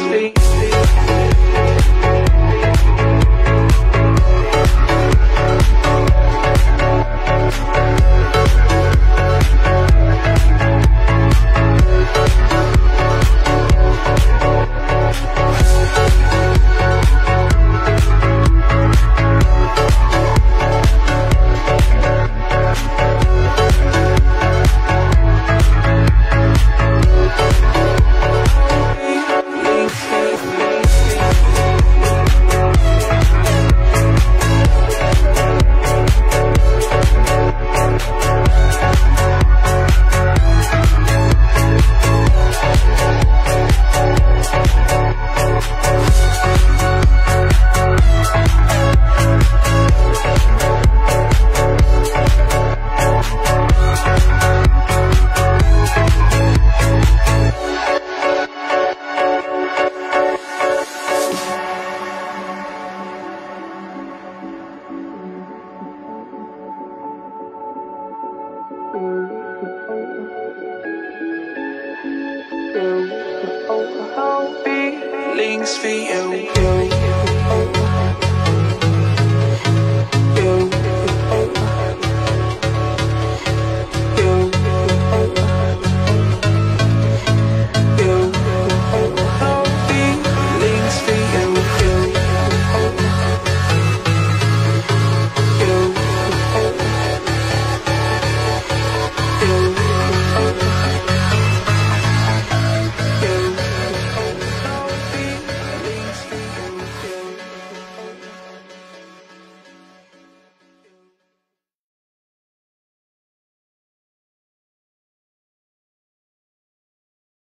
sleep. Feelings for you.